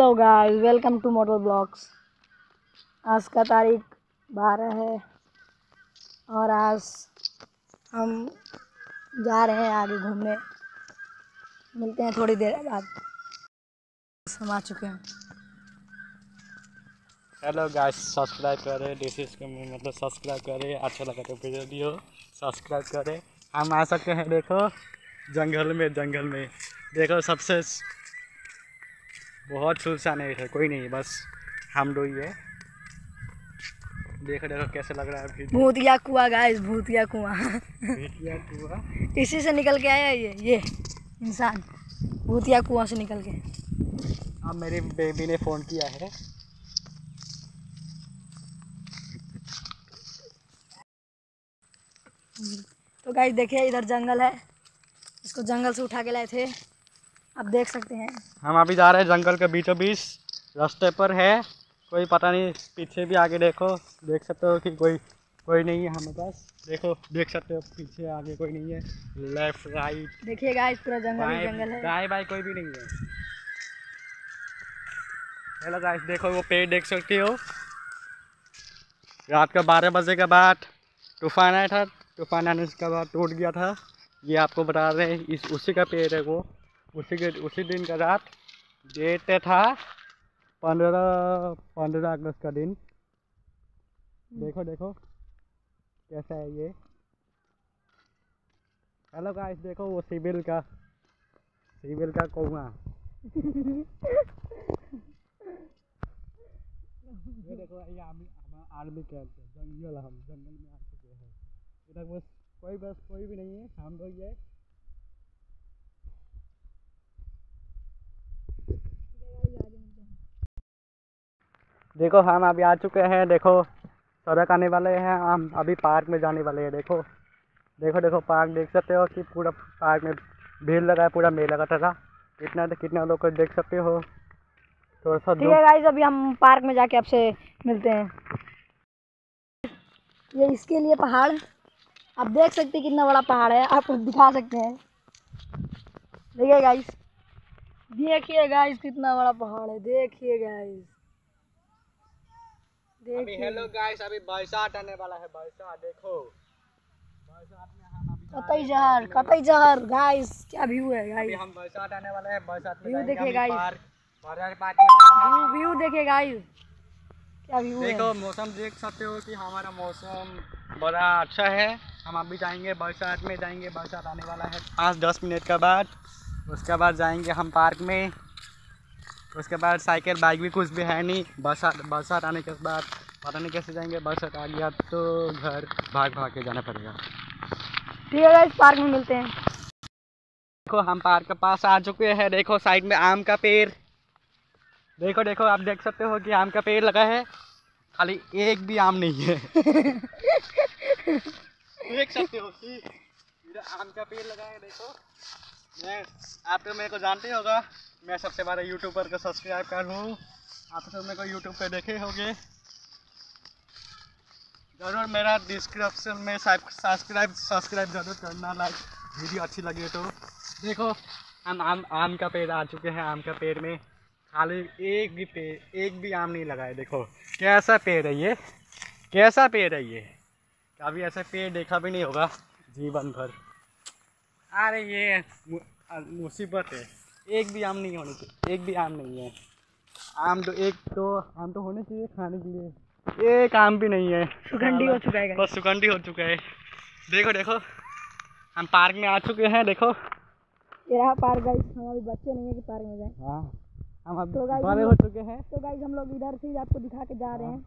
Hello guys welcome to motor blogs आज का तारीख बारह है और आज हम जा रहे हैं आगे घूमने। मिलते हैं थोड़ी देर बाद। हम आ चुके हैं। हेलो गाइस सब्सक्राइब करें। डिसीज के मतलब सब्सक्राइब करें। अच्छा लगा तो वीडियो सब्सक्राइब करें। हम आ सकते हैं, देखो। जंगल में जंगल में। देखो सबसे बहुत सुनसान है कोई नहीं बस हम दो ही है। देखो देखो कैसे लग रहा है भूतिया कुआ गाइस भूतिया कुआँ। भेटिया हुआ इसी से निकल के आया ये ये इंसान भूतिया कुआ से निकल के। अब मेरी बेबी ने फ़ोन किया है। तो गाइस देखिए इधर जंगल है। इसको जंगल से उठा के लाए थे। आप देख सकते हैं। हम अभी जा रहे हैं जंगल के बीचों बीच। रास्ते पर है। कोई पता नहीं पीछे भी आगे देखो। देख सकते हो कि कोई कोई नहीं है हमारे पास। देखो देख सकते हो पीछे आगे कोई नहीं है। लेफ़्ट राइट देखिए गाइस पूरा जंगल ही जंगल है। दाएँ बाएँ कोई भी नहीं है। हेलो गाइस देखो वो पेड़ देख सकते हो। रात का बारह बजे के बाद तूफ़ान आया था। तूफ़ान आने के बाद टूट गया था। ये आपको बता रहे हैं इस उसी का पेड़ है वो। उसी के, उसी दिन का रात, डेट था, पंद्रह पंद्रह अगस्त का दिन। देखो देखो, कैसा है ये। हेलो गाइस देखो वो सिविल का सिविल का कौआ ये देखो ये आर्मी आर्मी कैंप है जंगल हम, जंगल में आ चुके हैं। इधर बस, कोई बस, कोई भी नहीं है, हम लोग ये देखो हम अभी आ चुके हैं देखो सड़क आने वाले हैं हम अभी पार्क में जाने वाले हैं देखो। देखो देखो पार्क देख सकते हो कि पूरा पार्क में भीड़ लगा है पूरा मेला का था। कितना कितना लोग को देख सकते हो। थोड़ा सा ठीक है गाइस अभी हम पार्क में जाके आपसे मिलते हैं। ये इसके लिए पहाड़। आप देख सकते हैं कितना बड़ा पहाड़ है आप दिखा सकते हैं। देखिए गाइस देखिए गाइस कितना बड़ा पहाड़ है देखिए गाइस अभी हेलो गाइस अभी बरसात आने वाला है बरसात देखो। कतई जहर कतई जहर गाइस क्या व्यू है अभी गाइस हम बरसात आने वाले हैं बरसात में View देखिए में व्यू व्यू देखिए गाइस क्या व्यू है? देखो मौसम देख सकते हो कि हमारा मौसम बड़ा अच्छा है। हम अभी जाएँगे बरसात में जाएँगे बरसात आने वाला है पाँच दस मिनट के बाद। उसके बाद जाएँगे हम पार्क में। उसके बाद साइकिल बाइक भी कुछ भी है नहीं। बरसात बरसात आने के बाद। पता नहीं कैसे जाएँगे बरसात आ गया तो घर भाग भाग के जाना पड़ेगा। ठीक है गाइस पार्क में मिलते हैं। देखो हम पार्क के पास आ चुके हैं। देखो साइड में आम का पेड़। देखो देखो आप देख सकते हो कि आम का पेड़ लगा है। खाली एक भी आम नहीं है। देख सकते हो कि आम का पेड़ लगा है देखो। मैं आप तो मेरे को जानते होगा मैं सबसे बड़ा यूट्यूबर का सब्सक्राइब कर हूँ। आप तो मेरे को यूट्यूब पे देखे होंगे। ज़रूर मेरा डिस्क्रिप्शन में सब्सक्राइब सब्सक्राइब ज़रूर करना लाइक वीडियो अच्छी लगे तो। देखो, हम आम आम का पेड़ आ चुके हैं, आम का पेड़ में। खाली एक भी पेड़ एक भी आम नहीं लगाए, देखो। कैसा पेड़ है ये? कैसा पेड़ है ये? कभी ऐसा पेड़ देखा भी नहीं होगा, जीवन भर। अरे ये मुसीबत है। एक भी आम नहीं होने चाहिए एक भी आम नहीं है। आम तो एक तो आम तो होने चाहिए खाने के लिए। एक आम भी नहीं है। सुगंधी हो चुका है। बस सुगंधी हो चुका है। देखो देखो। हम पार्क में आ चुके हैं देखो। ये रहा पार्क गाइस हम अभी बच्चे नहीं है कि पार्क में जाए। हाँ हम अब तो बड़े हो चुके हैं। तो गाइस हम लोग इधर से ही आपको दिखा के जा रहे हैं।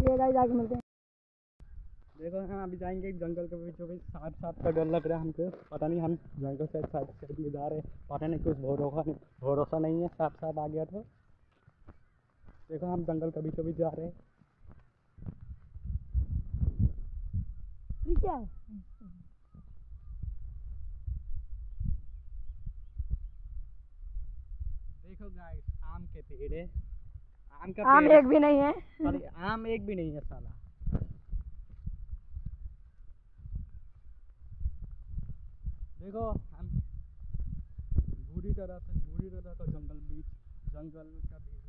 ये गाइस आगे मिलते हैं। देखो हम अभी जाएँगे जंगल के बीचों बीच। सांप सांप का डर लग रहा है हमको। पता नहीं हम जंगल से साइड साइड में जा रहे हैं। पता नहीं कुछ भरोसा नहीं भरोसा नहीं है। सांप सांप आ गया तो देखो हम जंगल के बीचों बीच जा रहे हैं। क्या है देखो गाइस आम के पेड़ है। आम का आम एक भी नहीं है। आम एक भी नहीं है साला। देखो हम बुरी तरह से बुरी तरह का जंगल बीच जंगल का बीच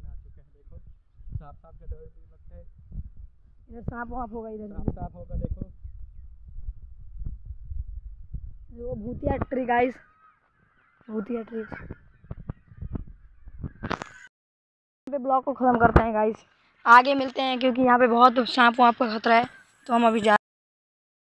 सांप सांप का डर भी लगता है। इधर सांप वाप होगा इधर सांप सांप होगा देखो। वो भूतिया ट्री गाइस भूतिया ट्री। पे ब्लॉग को ख़त्म करते हैं गाइस आगे मिलते हैं क्योंकि यहाँ पे बहुत सांप वाप का खतरा है तो हम अभी जा